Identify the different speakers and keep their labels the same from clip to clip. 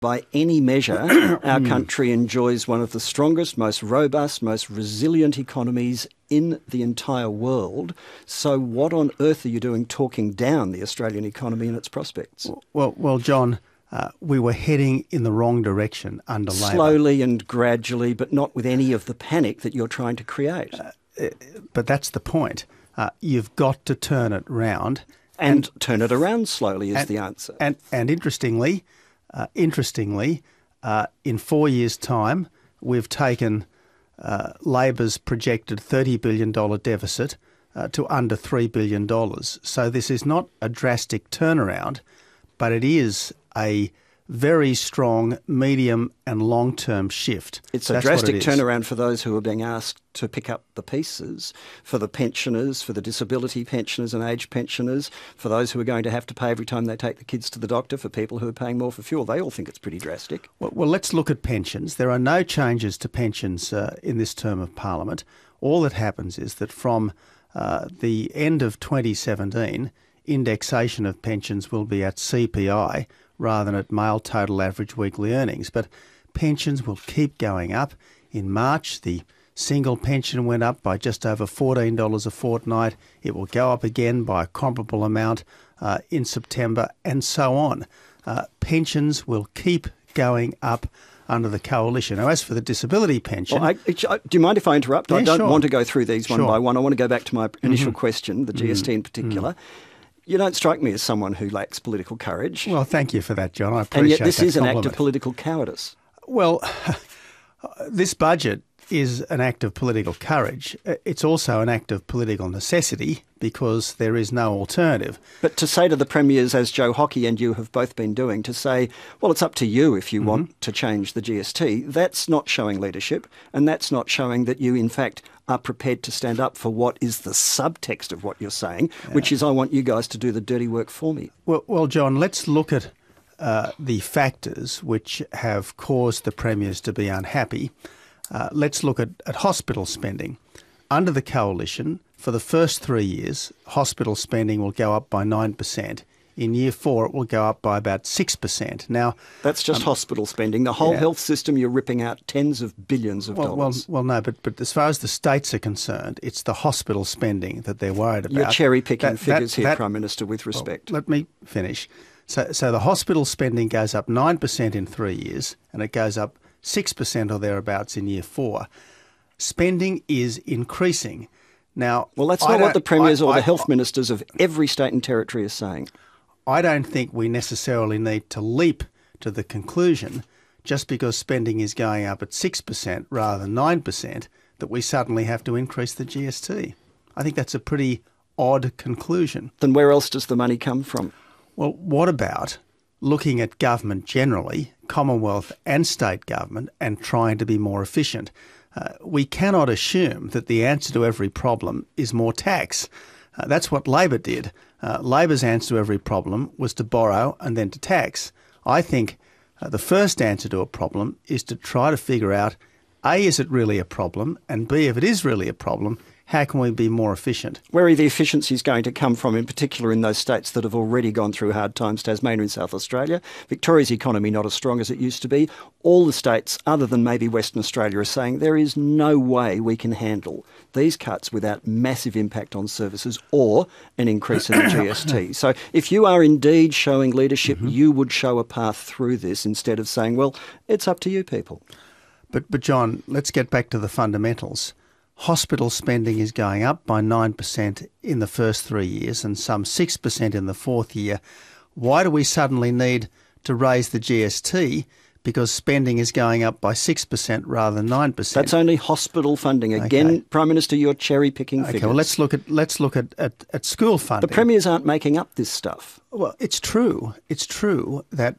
Speaker 1: By any measure, our country enjoys one of the strongest, most robust, most resilient economies in the entire world. So, what on earth are you doing talking down the Australian economy and its prospects?
Speaker 2: Well, well, John, uh, we were heading in the wrong direction under Labor.
Speaker 1: Slowly and gradually, but not with any of the panic that you're trying to create. Uh,
Speaker 2: but that's the point. Uh, you've got to turn it round.
Speaker 1: And, and turn it around slowly is
Speaker 2: and,
Speaker 1: the answer.
Speaker 2: And, and interestingly, uh, interestingly, uh, in four years' time, we've taken uh, Labor's projected $30 billion deficit uh, to under $3 billion. So this is not a drastic turnaround, but it is a very strong medium and long term shift.
Speaker 1: It's a That's drastic it turnaround for those who are being asked to pick up the pieces for the pensioners, for the disability pensioners and age pensioners, for those who are going to have to pay every time they take the kids to the doctor, for people who are paying more for fuel. They all think it's pretty drastic.
Speaker 2: Well, well let's look at pensions. There are no changes to pensions uh, in this term of Parliament. All that happens is that from uh, the end of 2017, indexation of pensions will be at CPI rather than at male total average weekly earnings. But pensions will keep going up. In March, the single pension went up by just over $14 a fortnight. It will go up again by a comparable amount uh, in September, and so on. Uh, pensions will keep going up under the coalition. Now, as for the disability pension, well, I,
Speaker 1: do you mind if I interrupt?
Speaker 2: Yeah,
Speaker 1: I don't
Speaker 2: sure.
Speaker 1: want to go through these one
Speaker 2: sure.
Speaker 1: by one. I want to go back to my initial mm-hmm. question, the GST mm-hmm. in particular. Mm-hmm. You don't strike me as someone who lacks political courage.
Speaker 2: Well, thank you for that, John. I appreciate
Speaker 1: And yet, this
Speaker 2: is
Speaker 1: an act of political cowardice.
Speaker 2: Well, this budget is an act of political courage. It's also an act of political necessity because there is no alternative.
Speaker 1: But to say to the premiers, as Joe Hockey and you have both been doing, to say, well, it's up to you if you mm-hmm. want to change the GST, that's not showing leadership and that's not showing that you, in fact, are prepared to stand up for what is the subtext of what you're saying, yeah. which is, I want you guys to do the dirty work for me.
Speaker 2: Well, well John, let's look at uh, the factors which have caused the premiers to be unhappy. Uh, let's look at, at hospital spending. Under the coalition, for the first three years, hospital spending will go up by 9%. In year four, it will go up by about 6%. Now,
Speaker 1: That's just um, hospital spending. The whole yeah. health system, you're ripping out tens of billions of
Speaker 2: well,
Speaker 1: dollars.
Speaker 2: Well, well, no, but, but as far as the states are concerned, it's the hospital spending that they're worried about.
Speaker 1: You're cherry picking figures that, here, that, Prime Minister, with respect.
Speaker 2: Well, let me finish. So, so the hospital spending goes up 9% in three years, and it goes up 6% or thereabouts in year four. Spending is increasing. Now,
Speaker 1: well, that's not what the premiers I, or the health ministers of every state and territory are saying.
Speaker 2: I don't think we necessarily need to leap to the conclusion just because spending is going up at 6% rather than 9% that we suddenly have to increase the GST. I think that's a pretty odd conclusion.
Speaker 1: Then where else does the money come from?
Speaker 2: Well, what about looking at government generally, Commonwealth and state government, and trying to be more efficient. Uh, we cannot assume that the answer to every problem is more tax. Uh, that's what Labor did. Uh, Labor's answer to every problem was to borrow and then to tax. I think uh, the first answer to a problem is to try to figure out A, is it really a problem? And B, if it is really a problem, how can we be more efficient?
Speaker 1: Where are the efficiencies going to come from, in particular in those states that have already gone through hard times, Tasmania and South Australia? Victoria's economy not as strong as it used to be. All the states, other than maybe Western Australia, are saying there is no way we can handle these cuts without massive impact on services or an increase in the GST. So if you are indeed showing leadership, mm-hmm. you would show a path through this instead of saying, well, it's up to you people.
Speaker 2: But, but John, let's get back to the fundamentals. Hospital spending is going up by 9% in the first three years and some 6% in the fourth year. Why do we suddenly need to raise the GST? Because spending is going up by 6% rather than 9%.
Speaker 1: That's only hospital funding. Again, okay. Prime Minister, you're cherry picking
Speaker 2: okay,
Speaker 1: figures.
Speaker 2: well, let's look at, let's look at, at, at school funding.
Speaker 1: The premiers aren't making up this stuff.
Speaker 2: Well, it's true. It's true that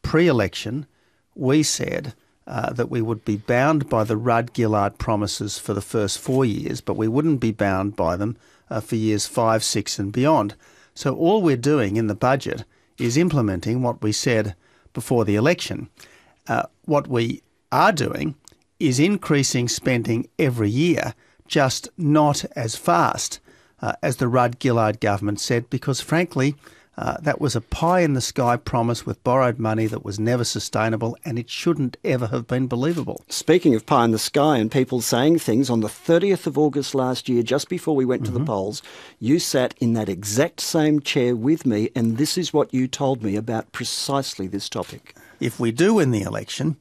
Speaker 2: pre election we said uh, that we would be bound by the Rudd Gillard promises for the first four years, but we wouldn't be bound by them uh, for years five, six, and beyond. So all we're doing in the budget is implementing what we said before the election. Uh, what we are doing is increasing spending every year, just not as fast uh, as the Rudd Gillard government said, because frankly, Uh, that was a pie in the sky promise with borrowed money that was never sustainable and it shouldn't ever have been believable.
Speaker 1: Speaking of pie in the sky and people saying things, on the 30th of August last year, just before we went mm-hmm. to the mm-hmm. polls, you sat in that exact same chair with me and this is what you told me about precisely this topic.
Speaker 2: If we do win the election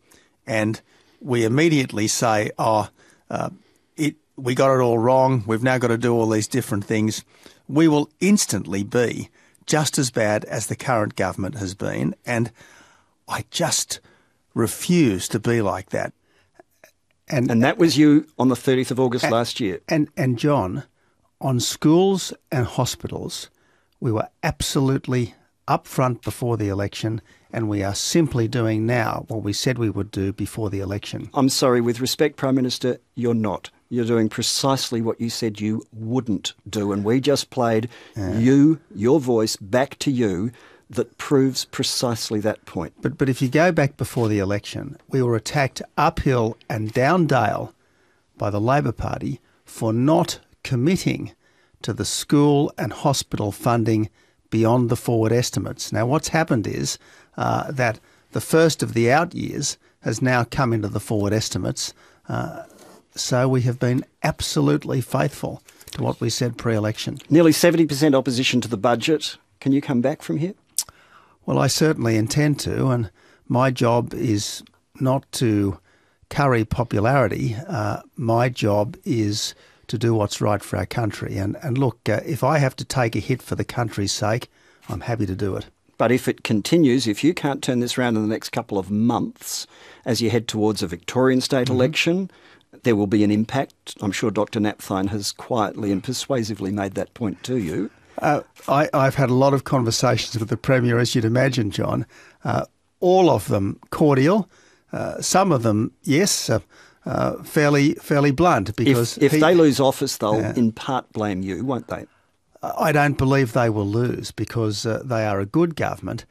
Speaker 2: and we immediately say, oh, uh, it, we got it all wrong, we've now got to do all these different things, we will instantly be just as bad as the current government has been. And I just refuse to be like that.
Speaker 1: And, and that was you on the 30th of August
Speaker 2: and,
Speaker 1: last year.
Speaker 2: And, and John, on schools and hospitals, we were absolutely upfront before the election, and we are simply doing now what we said we would do before the election.
Speaker 1: I'm sorry, with respect, Prime Minister, you're not. You're doing precisely what you said you wouldn't do. And we just played yeah. you, your voice, back to you that proves precisely that point.
Speaker 2: But, but if you go back before the election, we were attacked uphill and down dale by the Labor Party for not committing to the school and hospital funding beyond the forward estimates. Now, what's happened is uh, that the first of the out years has now come into the forward estimates. Uh, so we have been absolutely faithful to what we said pre election.
Speaker 1: Nearly 70% opposition to the budget. Can you come back from here?
Speaker 2: Well, I certainly intend to, and my job is not to curry popularity. Uh, my job is to do what's right for our country. And, and look, uh, if I have to take a hit for the country's sake, I'm happy to do it.
Speaker 1: But if it continues, if you can't turn this around in the next couple of months as you head towards a Victorian state mm-hmm. election, there will be an impact. I'm sure Dr. Napthine has quietly and persuasively made that point to you.
Speaker 2: Uh, I, have had a lot of conversations with the Premier, as you'd imagine, John. Uh, all of them cordial. Uh, some of them, yes, uh, uh, fairly fairly blunt.
Speaker 1: Because if, if he, they lose office, they'll in part blame you, won't they?
Speaker 2: I don't believe they will lose because uh, they are a good government.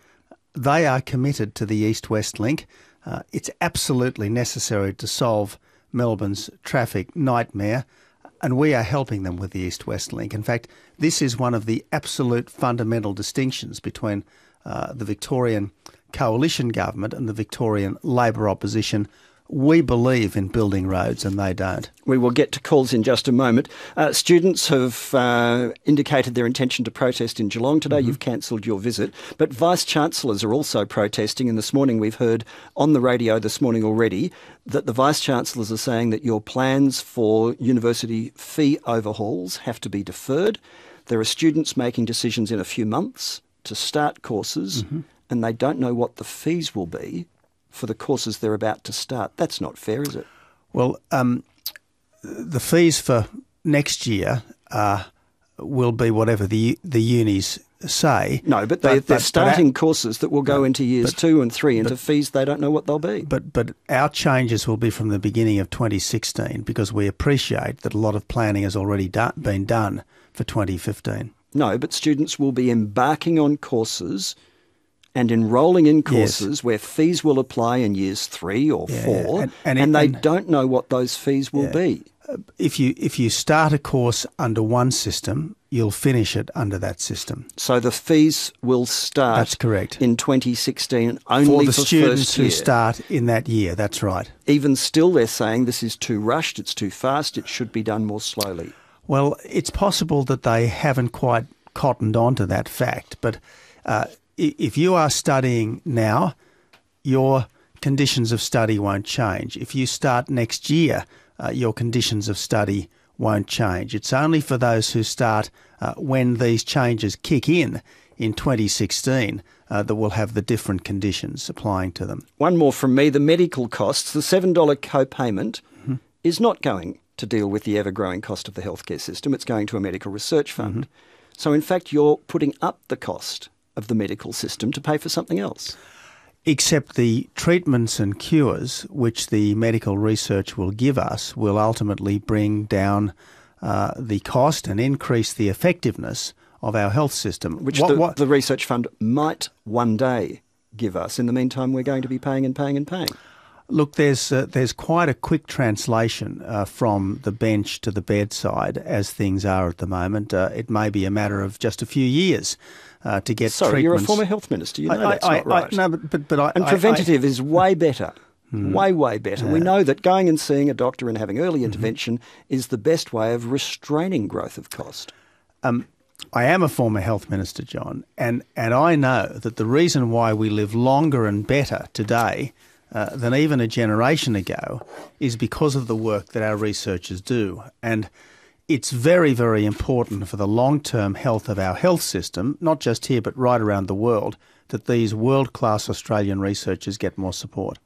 Speaker 2: They are committed to the East West link. it's absolutely necessary to solve Melbourne's traffic nightmare, and we are helping them with the East West link. In fact, this is one of the absolute fundamental distinctions between uh, the Victorian coalition government and the Victorian Labor opposition we believe in building roads and they don't.
Speaker 1: We will get to calls in just a moment. Uh, students have uh, indicated their intention to protest in Geelong today. Mm-hmm. You've cancelled your visit. But vice chancellors are also protesting. And this morning we've heard on the radio this morning already that the vice chancellors are saying that your plans for university fee overhauls have to be deferred. There are students making decisions in a few months to start courses. Mm-hmm. And they don't know what the fees will be for the courses they're about to start. That's not fair, is it?
Speaker 2: Well, um, the fees for next year uh, will be whatever the the unis say.
Speaker 1: No, but, they, are starting but courses that will go no, into years but, two and three into but, fees they don't know what they'll be.
Speaker 2: But but our changes will be from the beginning of 2016 because we appreciate that a lot of planning has already do- been done for 2015.
Speaker 1: No, but students will be embarking on courses and enrolling in courses yes. where fees will apply in years three or yeah, four, and, and, and they and, don't know what those fees will yeah. be.
Speaker 2: Uh, if you if you start a course under one system, you'll finish it under that system.
Speaker 1: So the fees will start.
Speaker 2: That's correct.
Speaker 1: In 2016, only
Speaker 2: for the
Speaker 1: for
Speaker 2: students
Speaker 1: who
Speaker 2: start in that year. That's right.
Speaker 1: Even still, they're saying this is too rushed. It's too fast. It should be done more slowly.
Speaker 2: Well, it's possible that they haven't quite cottoned on to that fact, but. Uh, if you are studying now, your conditions of study won't change. If you start next year, uh, your conditions of study won't change. It's only for those who start uh, when these changes kick in in 2016 uh, that will have the different conditions applying to them.
Speaker 1: One more from me the medical costs, the $7 co payment mm-hmm. is not going to deal with the ever growing cost of the healthcare system, it's going to a medical research fund. Mm-hmm. So, in fact, you're putting up the cost of the medical system to pay for something else.
Speaker 2: Except the treatments and cures which the medical research will give us will ultimately bring down uh, the cost and increase the effectiveness of our health system.
Speaker 1: Which what, the, what, the research fund might one day give us. In the meantime, we're going to be paying and paying and paying.
Speaker 2: Look, there's uh, there's quite a quick translation uh, from the bench to the bedside as things are at the moment. Uh, it may be a matter of just a few years uh, to get
Speaker 1: Sorry,
Speaker 2: treatments.
Speaker 1: you're a former health minister. You know
Speaker 2: I,
Speaker 1: that's
Speaker 2: I,
Speaker 1: not right.
Speaker 2: I, no, but, but, but I,
Speaker 1: and preventative is way better.
Speaker 2: Hmm.
Speaker 1: Way, way better. We know that going and seeing a doctor and having
Speaker 2: Mm-hmm.
Speaker 1: early intervention is the best way of restraining growth of cost.
Speaker 2: I am a former health minister, John, and, and I know that the reason why we live longer and better today uh, than even a generation ago is because of the work that our researchers do. And it's very, very important for the long term health of our health system, not just here but right around the world, that these world class Australian researchers get more support.